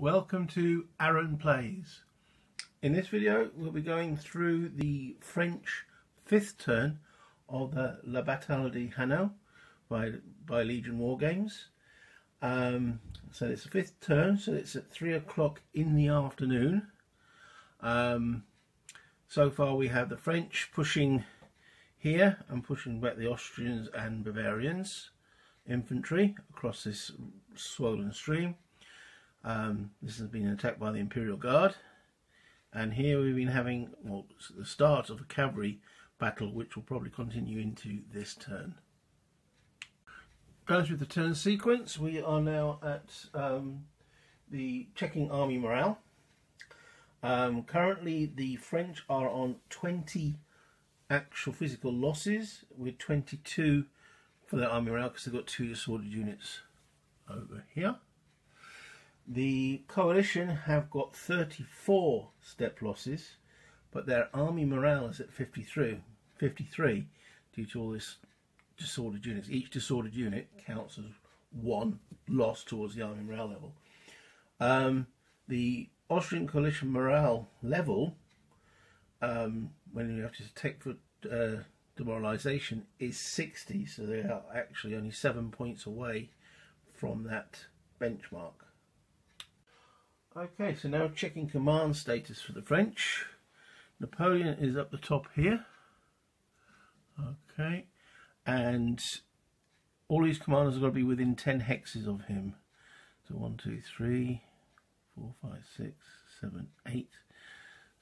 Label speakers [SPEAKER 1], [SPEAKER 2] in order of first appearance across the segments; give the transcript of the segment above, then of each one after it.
[SPEAKER 1] Welcome to Aaron Plays. In this video we'll be going through the French fifth turn of the La Bataille de Hanau by, by Legion War Games. Um, so it's the fifth turn, so it's at 3 o'clock in the afternoon. Um, so far we have the French pushing here and pushing back the Austrians and Bavarians infantry across this swollen stream. Um, this has been attacked by the Imperial Guard and here we've been having well, the start of a cavalry battle which will probably continue into this turn. Going through the turn sequence we are now at um, the checking army morale. Um, currently the French are on 20 actual physical losses with 22 for their army morale because they've got two disordered units over here. The coalition have got 34 step losses, but their army morale is at 53, 53 due to all this disordered units. Each disordered unit counts as one loss towards the army morale level. Um, the Austrian coalition morale level, um, when you have to take for uh, demoralisation, is 60, so they are actually only seven points away from that benchmark. Okay, so now checking command status for the French. Napoleon is up the top here. Okay, and all these commanders are going to be within 10 hexes of him. So 1, 2, 3, 4, 5, 6, 7, 8.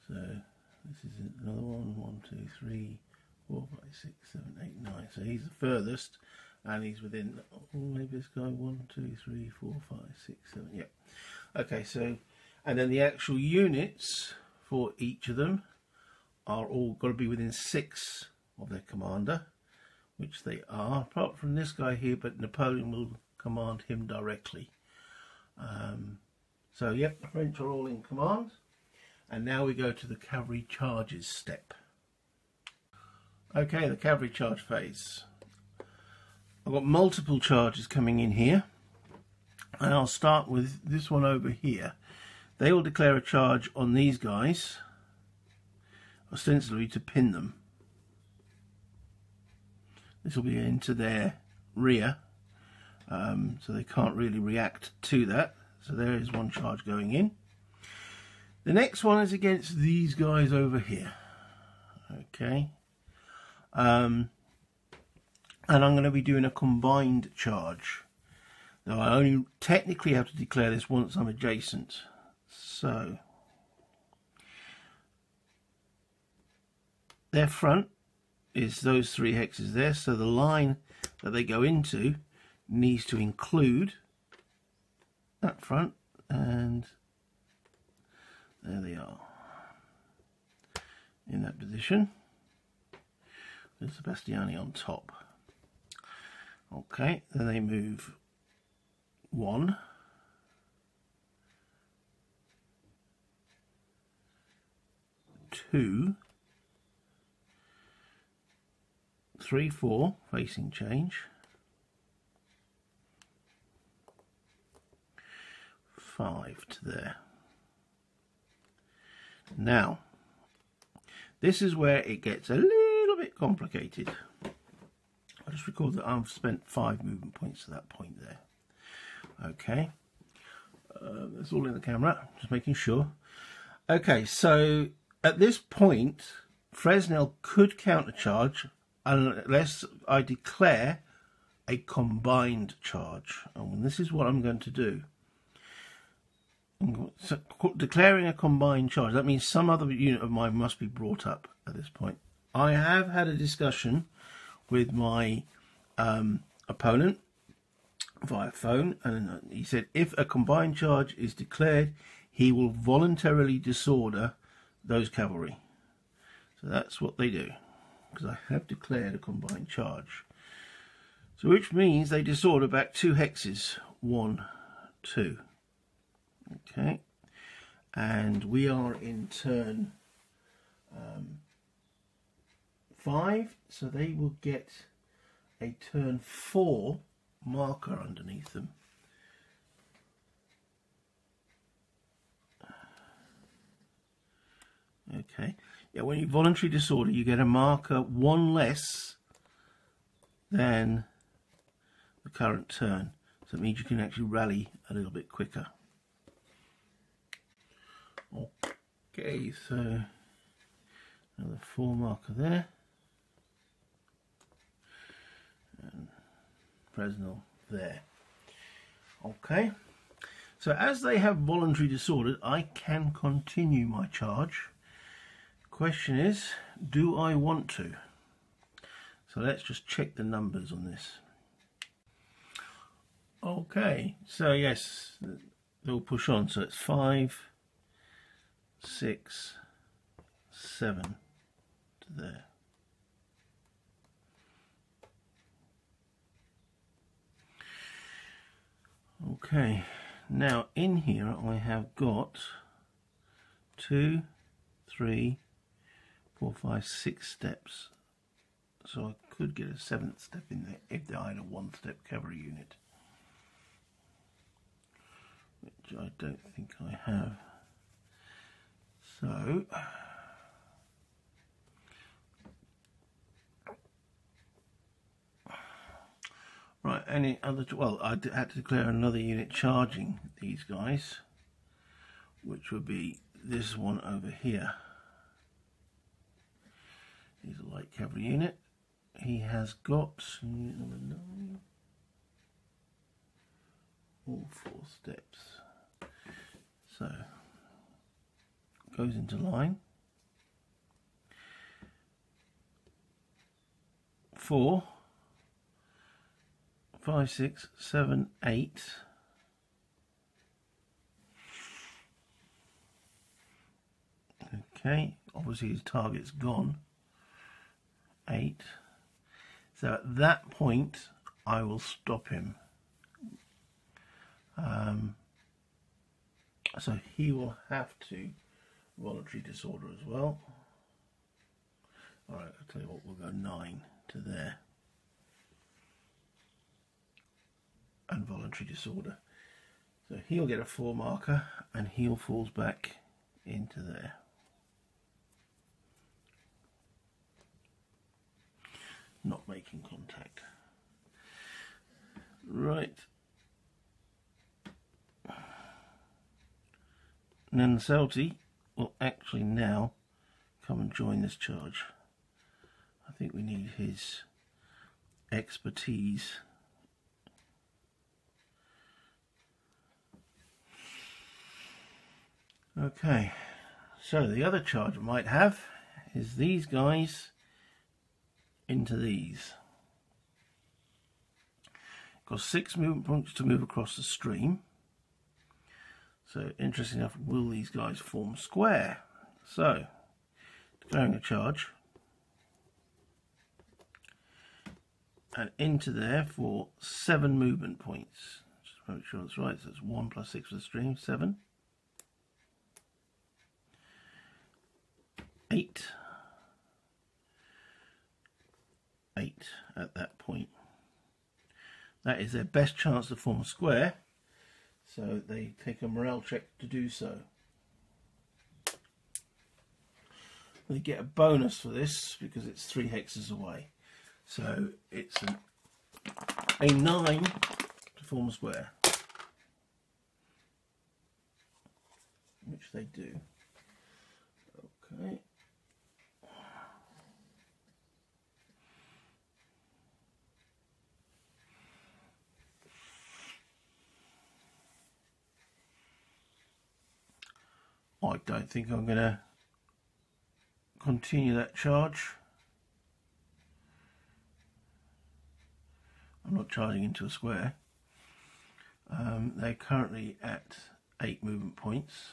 [SPEAKER 1] So this is another one. 1, 2, 3, 4, 5, 6, 7, 8, 9. So he's the furthest and he's within, oh, maybe this guy, 1, 2, 3, 4, 5, 6, 7, yeah. Okay, so, and then the actual units for each of them are all got to be within six of their commander, which they are, apart from this guy here, but Napoleon will command him directly. Um, so, yep, the French are all in command. And now we go to the cavalry charges step. Okay, the cavalry charge phase. I've got multiple charges coming in here and I'll start with this one over here. They will declare a charge on these guys, ostensibly to pin them. This will be into their rear, um, so they can't really react to that. So there is one charge going in. The next one is against these guys over here. Okay. Um, and I'm going to be doing a combined charge. Now I only technically have to declare this once I'm adjacent. So their front is those three hexes there. So the line that they go into needs to include that front and there they are in that position. There's Sebastiani on top. Okay, then they move one, two, three, four, facing change, five to there. Now, this is where it gets a little bit complicated. I just recall that I've spent five movement points to that point there. Okay, uh, that's all in the camera, just making sure. Okay, so at this point, Fresnel could countercharge unless I declare a combined charge. And this is what I'm going to do. So, declaring a combined charge, that means some other unit of mine must be brought up at this point. I have had a discussion with my um, opponent via phone, and he said if a combined charge is declared, he will voluntarily disorder those cavalry. So that's what they do, because I have declared a combined charge. So which means they disorder back two hexes, one, two. Okay, and we are in turn um, five, so they will get a turn four marker underneath them. Okay. Yeah, when you voluntary disorder, you get a marker one less than the current turn. So it means you can actually rally a little bit quicker. Okay, so another four marker there. And Fresnel there. Okay. So as they have voluntary disorder, I can continue my charge. Question is, do I want to? So let's just check the numbers on this. Okay, so yes, they'll push on. So it's five, six, seven to there. Okay, now in here I have got two, three, four, five, six steps. So I could get a seventh step in there if I had a one step cavalry unit. Which I don't think I have. So any other, well, I had to declare another unit charging these guys, which would be this one over here. He's a light cavalry unit. He has got unit number nine, all four steps. So, goes into line. Four five, six, seven, eight. Okay, obviously his target's gone. Eight. So at that point, I will stop him. Um, so he will have to voluntary disorder as well. Alright, I'll tell you what, we'll go nine to there. And voluntary disorder. So he'll get a four marker and heel falls back into there. Not making contact. Right. Celti will actually now come and join this charge. I think we need his expertise Okay, so the other charge I might have is these guys into these. Got six movement points to move across the stream. So interesting enough, will these guys form square? So, declaring a charge. And into there for seven movement points. Just make sure that's right. So it's one plus six for the stream, seven. eight. Eight at that point. That is their best chance to form a square, so they take a morale check to do so. They get a bonus for this because it's three hexes away. So it's an, a nine to form a square. Which they do. Okay. I don't think I'm going to continue that charge. I'm not charging into a square. Um, they're currently at eight movement points.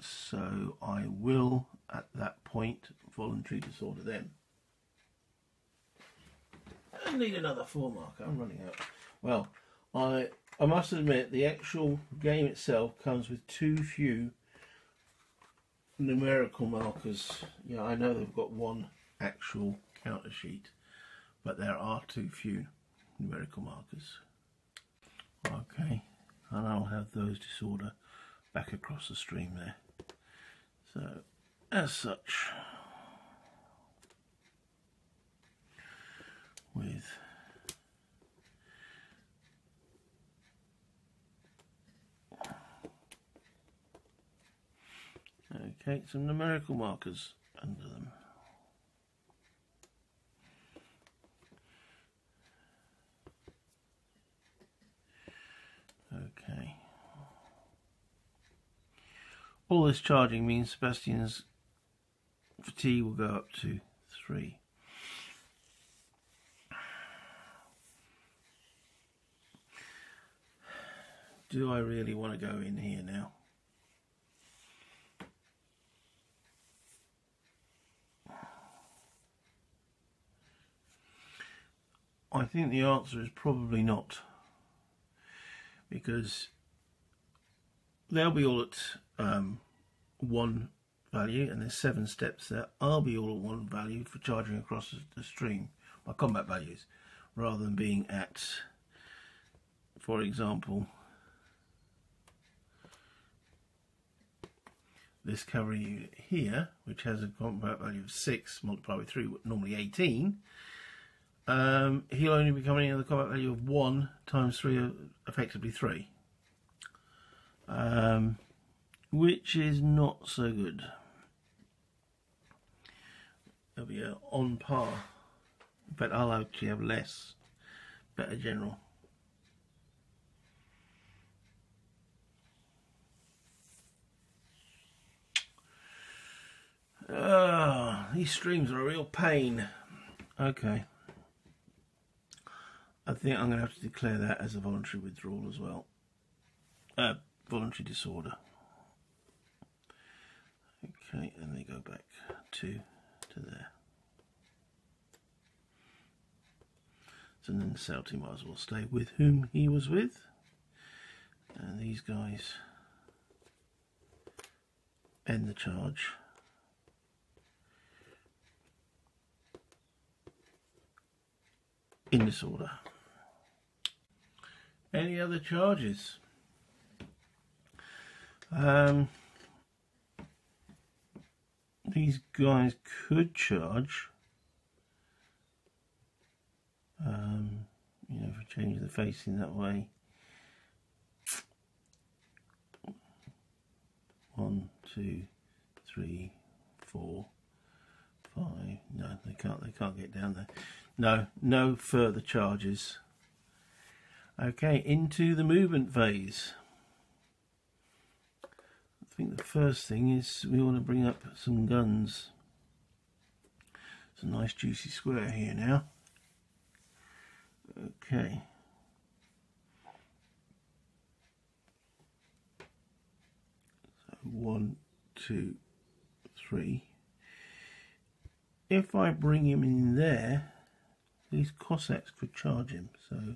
[SPEAKER 1] So I will, at that point, voluntary disorder them. I need another four marker. I'm running out. Well, I I must admit the actual game itself comes with too few numerical markers. Yeah, I know they've got one actual counter sheet, but there are too few numerical markers. Okay, and I'll have those disorder back across the stream there. So, as such, with Okay, some numerical markers under them. Okay. All this charging means Sebastiani's fatigue will go up to 3. Do I really want to go in here now? I think the answer is probably not. Because they'll be all at um, one value and there's seven steps there. I'll be all at one value for charging across the stream, my combat values, rather than being at, for example, this cavalry unit here, which has a combat value of 6 multiplied by 3, normally 18, um, he'll only be coming in a combat value of 1 times 3, uh, effectively 3. Um, which is not so good. It'll be on par. but I'll actually have less. Better general. Oh, these streams are a real pain. Okay. I think I'm going to have to declare that as a voluntary withdrawal as well. Uh, voluntary disorder. Okay, and they go back to to there. So then the Celtic might as well stay with whom he was with. And these guys end the charge. In disorder. Any other charges? Um, these guys could charge. Um, you know, for changing the facing that way. One, two, three, four, five. No, they can't. They can't get down there. No, no further charges. Okay, into the movement phase. I think the first thing is we want to bring up some guns. It's a nice juicy square here now. Okay. So one, two, three. If I bring him in there, these Cossacks could charge him. So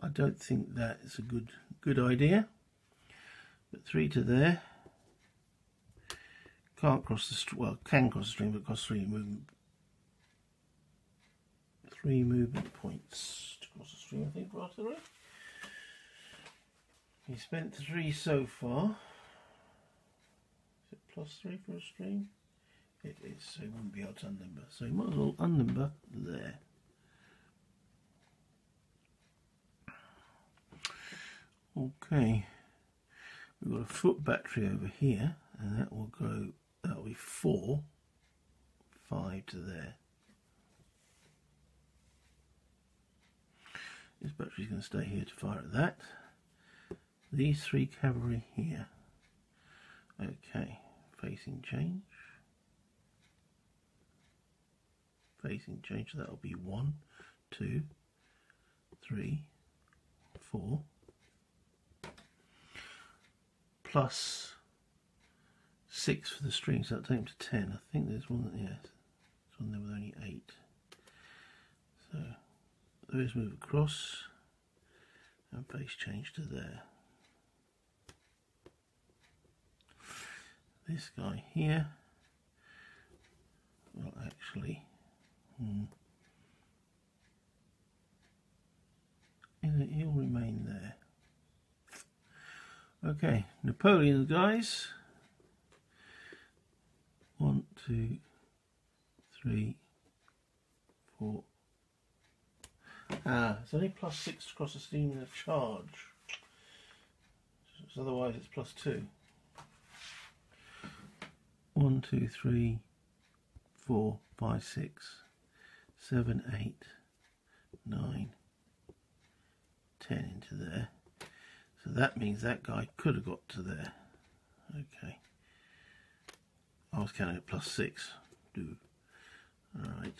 [SPEAKER 1] I don't think that is a good good idea. But three to there. Can't cross the. Well, can cross the stream, but costs three movement. Three movement points to cross the stream, I think, for artillery. He spent three so far. Is it plus three for a stream? It is, so he wouldn't be able to unlimber. So he might as well unlimber there. Okay, we've got a foot battery over here, and that will go, that will be four, five to there. This battery's going to stay here to fire at that. These three cavalry here. Okay, facing change. Facing change, so that will be one, two, three, four, plus 6 for the string, so that'll take them to 10. I think there's one, yeah, there's one there with only 8. So those move across and base change to there. This guy here well actually hmm, he'll remain there. Okay, Napoleon guys. One, two, three, four. Ah, it's only plus six across the steam in a charge. So otherwise it's plus two. One, two, three, four, five, six, seven, eight, nine, ten into there. So that means that guy could have got to there. Okay. I was counting at plus six. Do. Alright.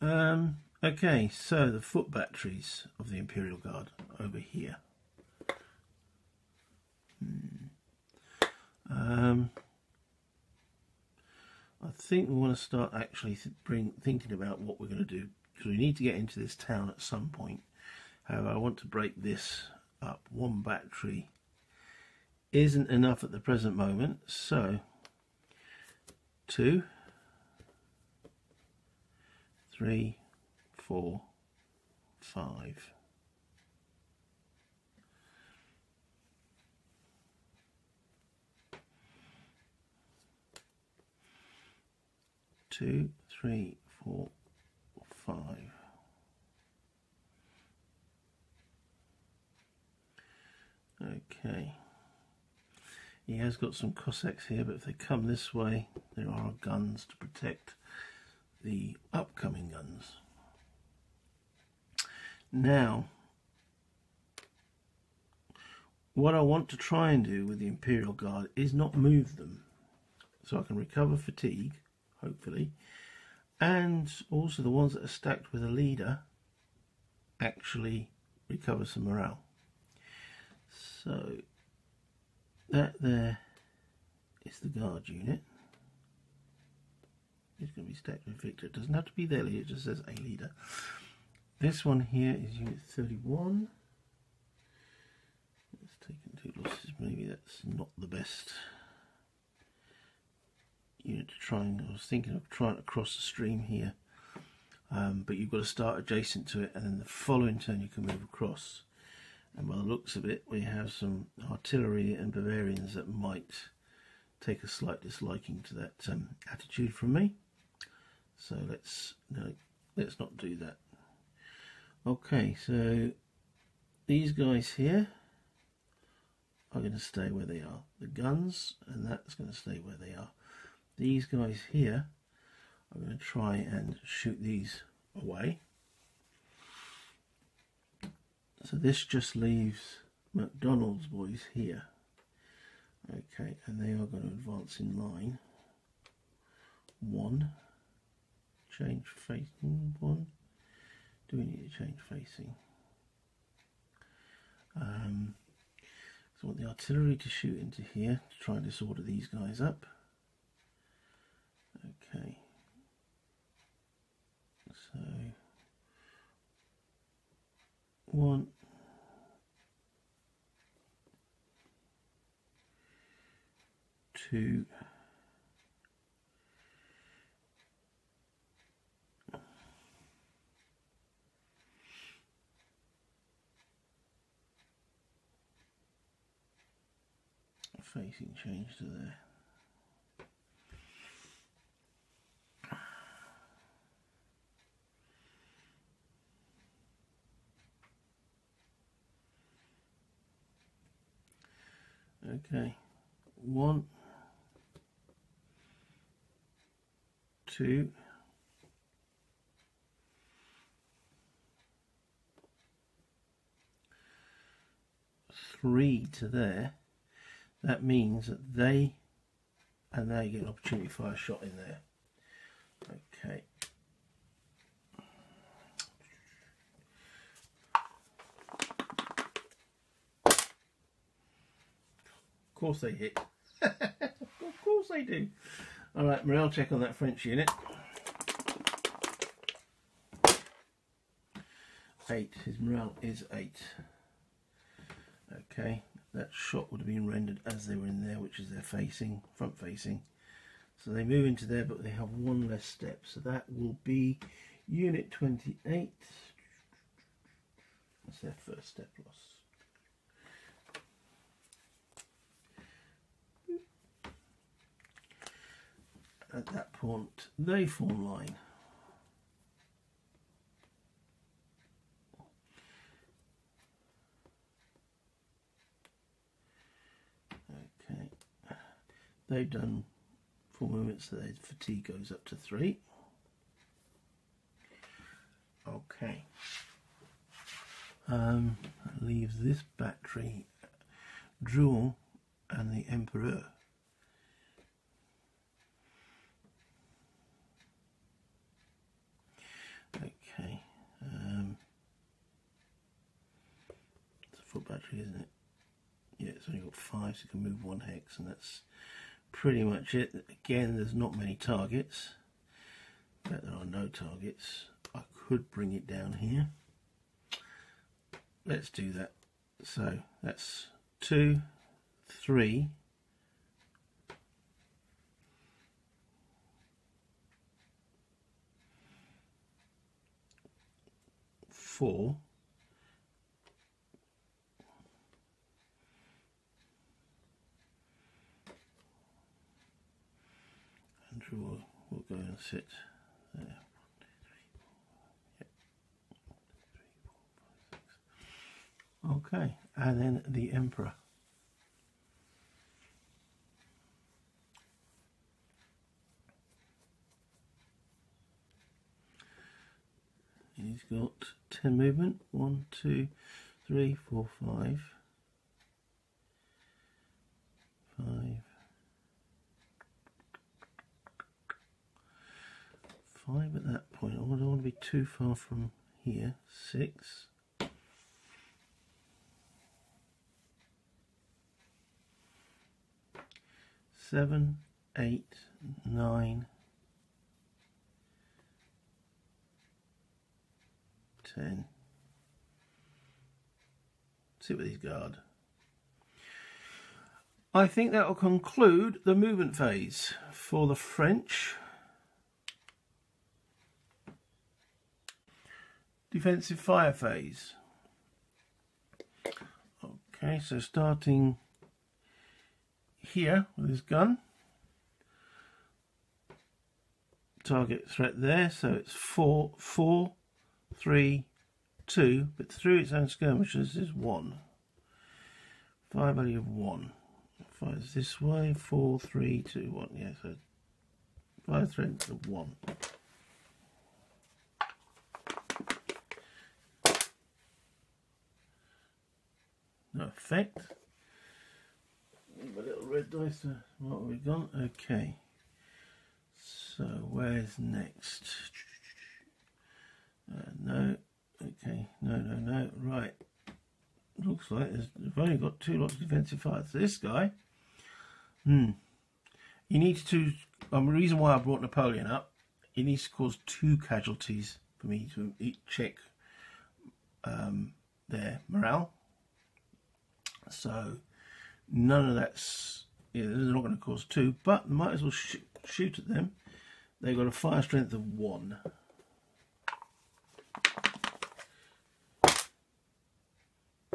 [SPEAKER 1] Um, okay, so the foot batteries of the Imperial Guard over here. Hmm. Um, I think we want to start actually th bring, thinking about what we're going to do because we need to get into this town at some point. However, I want to break this up. One battery isn't enough at the present moment, so two, three, four, five. Two, three, four, five. Okay. He has got some Cossacks here, but if they come this way, there are guns to protect the upcoming guns. Now, what I want to try and do with the Imperial Guard is not move them. So I can recover fatigue, hopefully, and also the ones that are stacked with a leader actually recover some morale. So that there is the guard unit. It's going to be stacked with Victor. It doesn't have to be leader, it just says a leader. This one here is unit 31. It's taken two losses. Maybe that's not the best unit to try and. I was thinking of trying to cross the stream here. Um, but you've got to start adjacent to it and then the following turn you can move across and by the looks of it we have some artillery and Bavarians that might take a slight disliking to that um, attitude from me so let's no let's not do that okay so these guys here are going to stay where they are the guns and that's going to stay where they are these guys here I'm going to try and shoot these away so this just leaves MacDonald's boys here. Okay, and they are going to advance in line. One. Change facing. One. Do we need to change facing? Um, so I want the artillery to shoot into here to try and disorder these guys up. Okay. So one. Two. Facing change to there Okay, one, two, three to there. That means that they and they get an opportunity fire a shot in there. Okay. Course they hit. of course they do. All right, morale check on that French unit. Eight. His morale is eight. Okay, that shot would have been rendered as they were in there, which is their facing, front facing. So they move into there, but they have one less step. So that will be unit 28. That's their first step loss. At that point, they form line. Okay, they've done four movements, so their fatigue goes up to three. Okay. Um, leaves this battery, Drouot, and the Empereur. Okay. Um, it's a full battery, isn't it? Yeah, it's only got five, so you can move one hex, and that's pretty much it. Again, there's not many targets. In fact, there are no targets. I could bring it down here. Let's do that. So that's two, three, four, Andrew will, will go and sit there. Okay, and then the Emperor. He's got 10 movement. One, two, three, four, five. Five. Five at that point. I don't want to be too far from here. Six. Seven, eight, nine, ten. See what these guard. I think that will conclude the movement phase for the French. Defensive fire phase. Okay, so starting here with his gun. Target threat there, so it's four, four, three, two, but through its own skirmishers is one. Fire value of one. Fires this way, four, three, two, one. Yeah, so fire threat of one. No effect. My little red dice. What have we got? Okay. So where's next? Uh, no. Okay. No, no, no. Right. Looks like they've only got two lots of defensive fire. So this guy. Hmm. He needs to. Um, the reason why I brought Napoleon up. He needs to cause two casualties for me to check um, their morale. So none of that's. Yeah, they're not going to cause two, but might as well sh shoot at them. They've got a fire strength of one.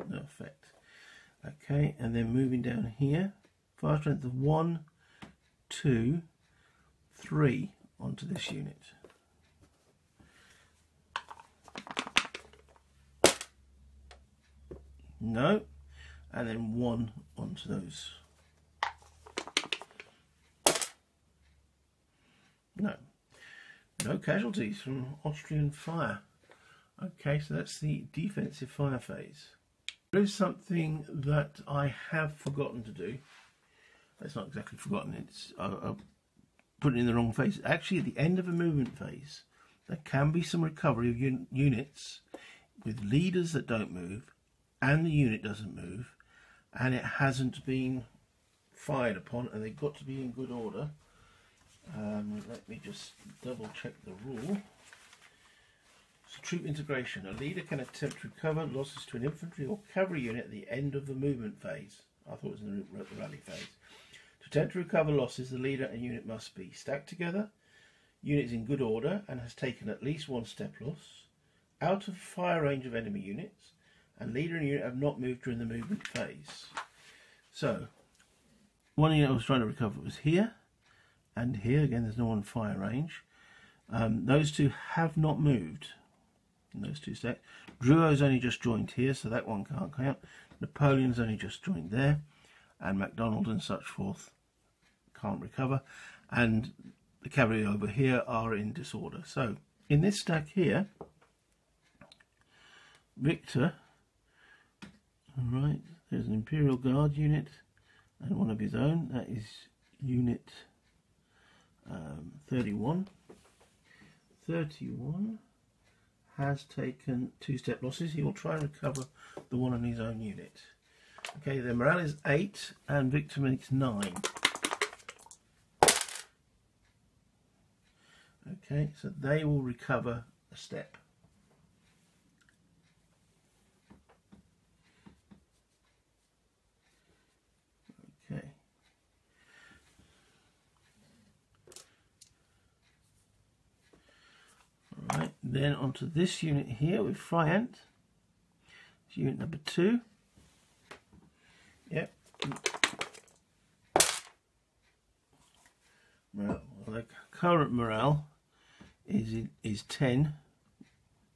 [SPEAKER 1] No effect. Okay, and then moving down here, fire strength of one, two, three onto this unit. No, and then one onto those. No, no casualties from Austrian fire. Okay, so that's the defensive fire phase. There is something that I have forgotten to do. It's not exactly forgotten, it's I, I put it in the wrong phase. Actually, at the end of a movement phase, there can be some recovery of un units with leaders that don't move and the unit doesn't move and it hasn't been fired upon and they've got to be in good order. Um, let me just double check the rule. Troop integration. A leader can attempt to recover losses to an infantry or cavalry unit at the end of the movement phase. I thought it was in the rally phase. To attempt to recover losses, the leader and unit must be stacked together, unit is in good order and has taken at least one step loss, out of fire range of enemy units, and leader and unit have not moved during the movement phase. So, one unit I was trying to recover was here and here. Again, there's no one fire range. Um, those two have not moved those two sets. Drouot's only just joined here, so that one can't count. Napoleon's only just joined there, and MacDonald and such forth can't recover. And the cavalry over here are in disorder. So in this stack here, Victor, all right, there's an Imperial Guard unit and one of his own. That is unit um, 31. 31 has taken two step losses. He will try and recover the one on his own unit. Okay, then morale is 8 and Victor makes 9. Okay, so they will recover a step. Okay. Alright, then onto this unit here with Friant. It's unit number two. Yep. Well, the current morale is is 10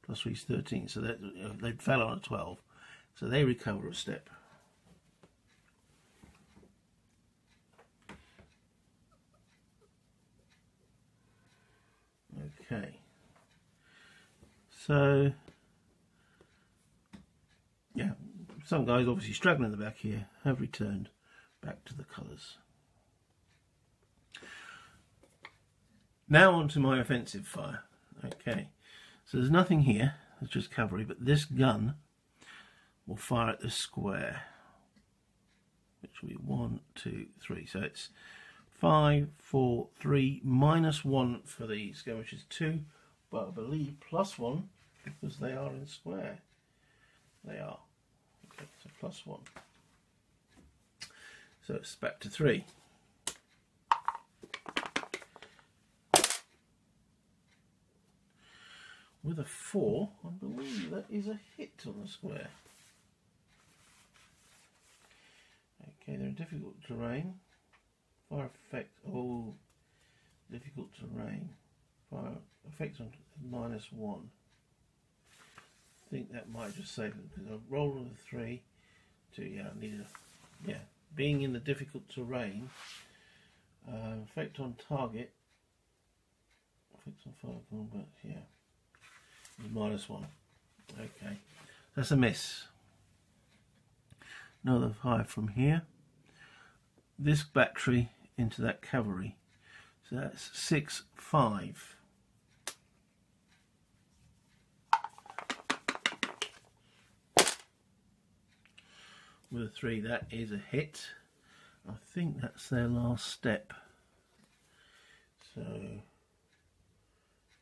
[SPEAKER 1] plus 3 is 13 so that uh, they fell on a 12 so they recover a step okay so yeah some guys obviously struggling in the back here have returned back to the colours Now onto my offensive fire. Okay, so there's nothing here, it's just cavalry, but this gun will fire at the square, which will be one, two, three. So it's five, four, three, minus one for the skirmishers, two, but I believe plus one because they are in square. They are. Okay, so plus one. So it's back to three. with a 4, I believe that is a hit on the square. Okay, they're in difficult terrain. Fire effect, oh, difficult terrain. Fire effect on minus 1. I think that might just save them because I rolled on a 3 to, yeah, I need a, yeah, being in the difficult terrain. Uh, effect on target. Effect on fire combat, yeah minus one. Okay, that's a miss. Another five from here. This battery into that cavalry. So that's six, five. With a three, that is a hit. I think that's their last step. So,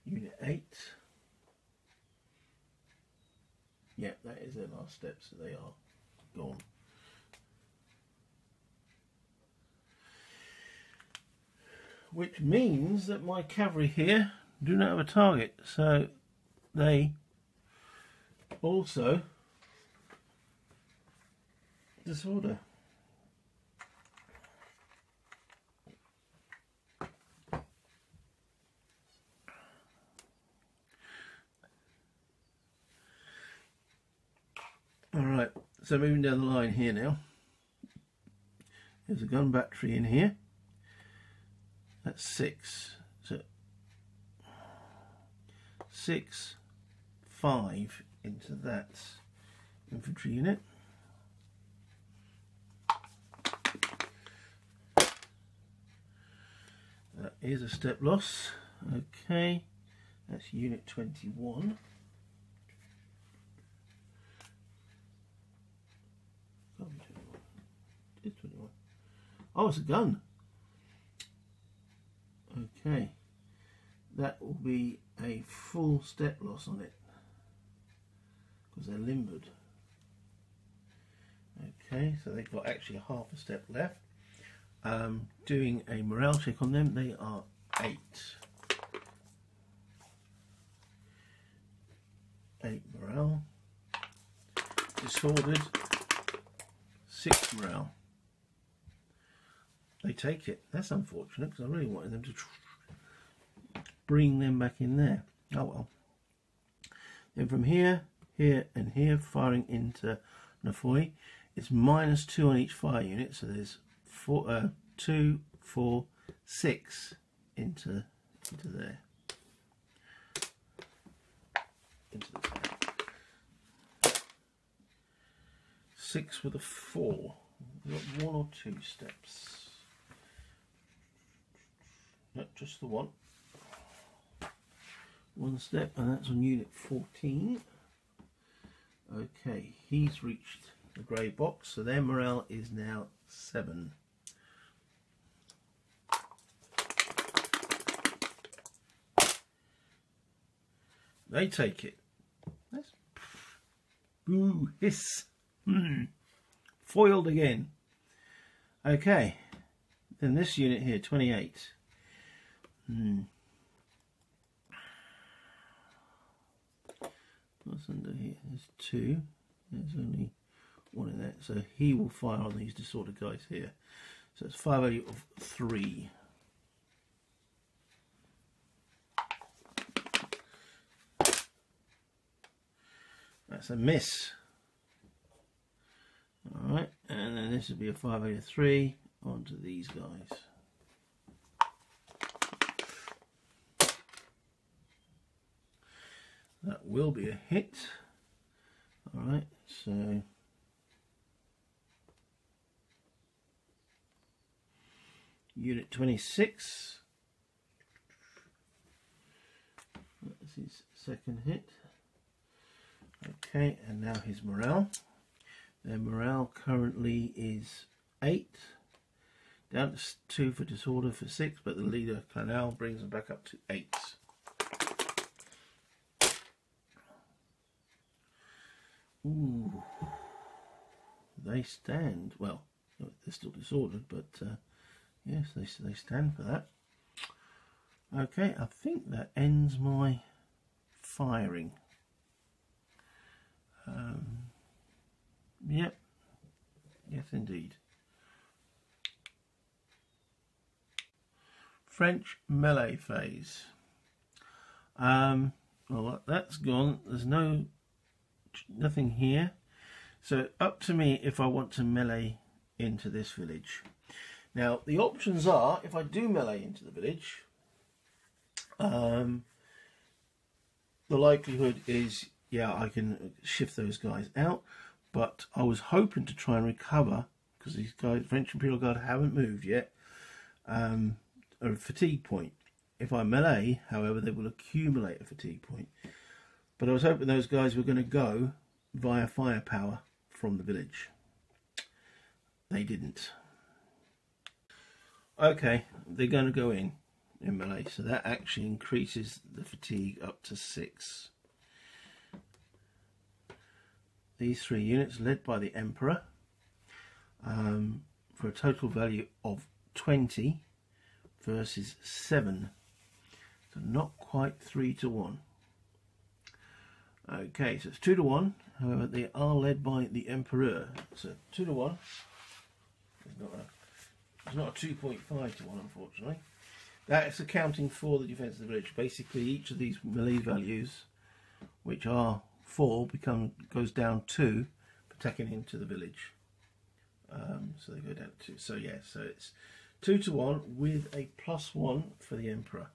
[SPEAKER 1] unit eight. Yep, that is their last step, so they are gone. Which means that my cavalry here do not have a target, so they also disorder. Alright, so moving down the line here now. There's a gun battery in here. That's six. So six, five into that infantry unit. That is a step loss. Okay, that's unit 21. Oh, it's a gun. Okay. That will be a full step loss on it. Because they're limbered. Okay, so they've got actually half a step left. Um, doing a morale check on them, they are 8. 8 morale. disordered six morale. They take it. That's unfortunate because I really wanted them to bring them back in there. Oh well. Then from here, here and here, firing into Nafoi, it's minus two on each fire unit. So there's four, uh, two, four, six into into there. Into the Six with a four. We've got one or two steps. No, just the one. One step, and that's on unit 14. Okay, he's reached the grey box, so their morale is now 7. They take it. That's boo hiss. Hmm. Foiled again. Okay. Then this unit here, 28. Hmm. What's under here? There's two. There's only one in there. So he will fire on these disordered guys here. So it's five value of three. That's a miss. Alright, and then this would be a 5 out of 3 onto these guys. That will be a hit. Alright, so Unit 26. That's his second hit. Okay, and now his morale. Their morale currently is 8. Down to 2 for disorder for 6, but the leader Canal brings them back up to 8. Ooh. They stand. Well, they're still disordered, but uh, yes, they, they stand for that. Okay, I think that ends my firing. Um, yep. Yes, indeed. French melee phase. Um, well, that's gone. There's no nothing here. So up to me if I want to melee into this village. Now the options are if I do melee into the village, um, the likelihood is yeah, I can shift those guys out. But I was hoping to try and recover because these guys, French Imperial Guard, haven't moved yet. Um, a fatigue point. If I melee, however, they will accumulate a fatigue point. But I was hoping those guys were going to go via firepower from the village. They didn't. Okay, they're going to go in in melee, so that actually increases the fatigue up to six. These three units led by the Emperor um, for a total value of 20 versus 7 so not quite 3 to 1 okay so it's 2 to 1 however they are led by the Emperor. So 2 to 1 it's not a, it's not a 2.5 to 1 unfortunately. That's accounting for the defence of the village. Basically each of these melee values which are four become goes down two attacking into the village. Um, so they go down two. So yeah, so it's two to one with a plus one for the emperor.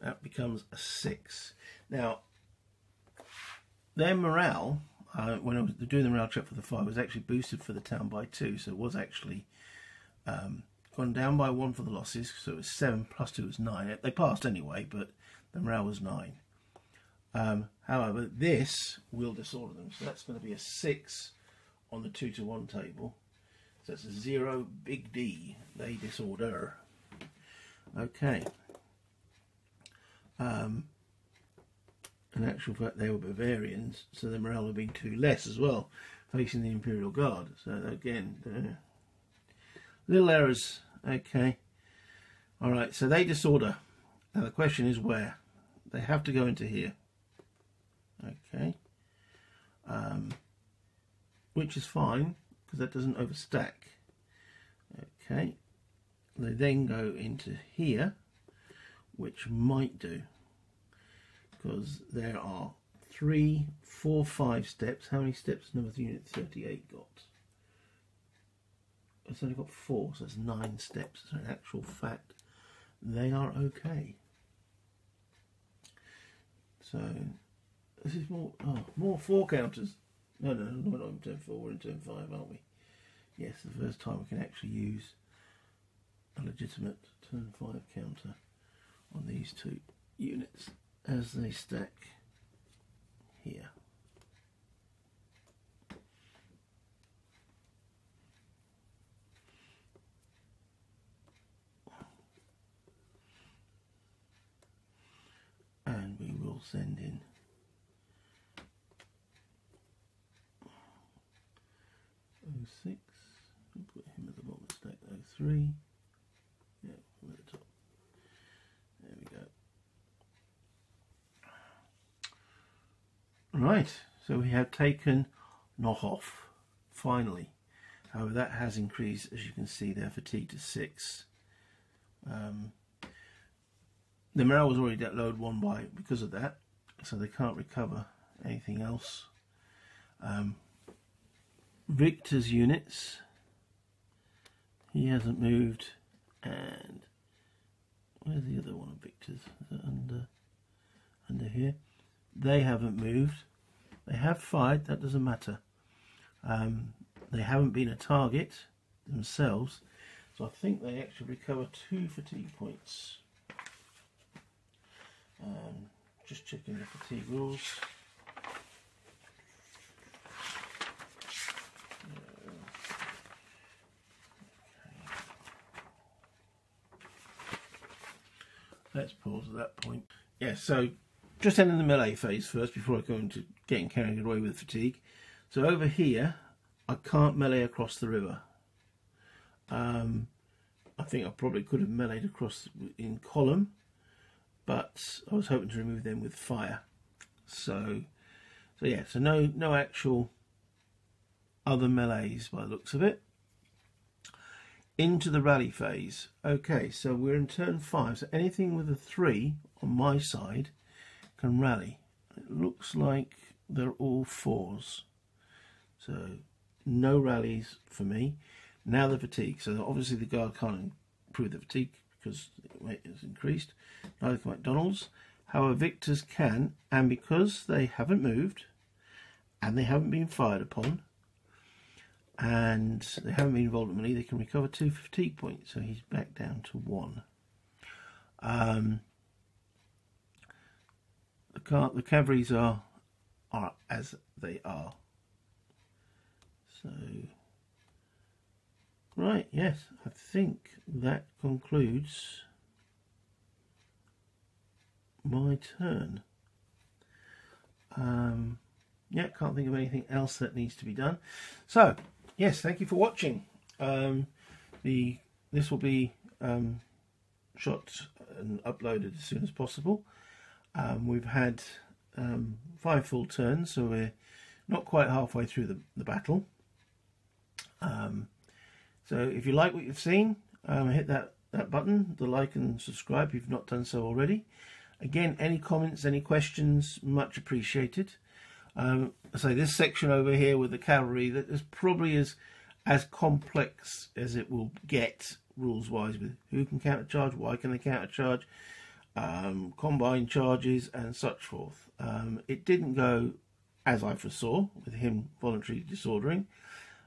[SPEAKER 1] That becomes a six. Now, their morale, uh, when I was doing the morale check for the five, was actually boosted for the town by two. So it was actually um, Gone down by one for the losses, so it was seven plus two was nine. They passed anyway, but the morale was nine. Um, however, this will disorder them, so that's going to be a six on the two to one table. So it's a zero, big D. They disorder. Okay. Um, in actual fact, they were Bavarians, so the morale would be two less as well, facing the Imperial Guard. So again, uh, Little errors. Okay. All right. So they disorder. Now the question is where. they have to go into here. Okay. Um, which is fine because that doesn't overstack. Okay. They then go into here, which might do because there are three, four, five steps. How many steps number unit 38 got? It's only got four, so it's nine steps. So in actual fact, they are okay. So this is more oh, more four counters. No, no, no, we're not in turn four. We're in turn five, aren't we? Yes, the first time we can actually use a legitimate turn five counter on these two units as they stack here. And we will send in oh six. We'll put him at the bottom of the stack. Oh three. Yeah, at the top. There we go. Right, so we have taken knock off, finally. However, that has increased, as you can see there, fatigue to 6. Um, the morale was already load one by because of that, so they can't recover anything else. Um, Victor's units, he hasn't moved, and where's the other one of Victor's? Under, under here? They haven't moved. They have fired, that doesn't matter. Um, they haven't been a target themselves, so I think they actually recover two fatigue points. Um, just checking the fatigue rules. Let's pause at that point. Yeah, so just ending the melee phase first before I go into getting carried away with fatigue. So over here, I can't melee across the river. Um, I think I probably could have meleeed across in column, but I was hoping to remove them with fire. So, so yeah, so no, no actual other melees by the looks of it. Into the rally phase. Okay, so we're in turn five. So anything with a three on my side can rally. It looks like they're all fours. So no rallies for me. Now the fatigue. So obviously the guard can't improve the fatigue because it has increased. Can MacDonald's. However, Victors can, and because they haven't moved and they haven't been fired upon and they haven't been involved in money, they can recover two fatigue points. So he's back down to one. Um, the car, the cavalries are are as they are. So, right, yes, I think that concludes my turn. Um, yeah, can't think of anything else that needs to be done. So, yes, thank you for watching. Um, the this will be um, shot and uploaded as soon as possible. Um, we've had um, five full turns, so we're not quite halfway through the, the battle. Um, so if you like what you've seen, um, hit that, that button, the like and subscribe if you've not done so already. Again, any comments, any questions, much appreciated. Um, so this section over here with the cavalry, that is probably as as complex as it will get rules wise with who can counter charge, why can they counter charge, um, combine charges and such forth. Um, it didn't go as I foresaw with him voluntarily disordering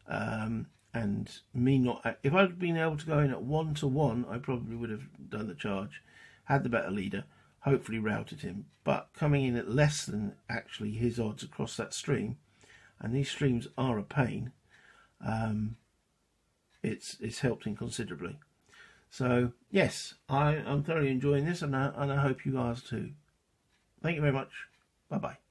[SPEAKER 1] um, and me not. If I'd been able to go in at one to one, I probably would have done the charge, had the better leader, hopefully routed him. But coming in at less than actually his odds across that stream, and these streams are a pain, um, it's it's helped him considerably. So, yes, I, I'm thoroughly enjoying this and I, and I hope you guys too. Thank you very much. Bye bye.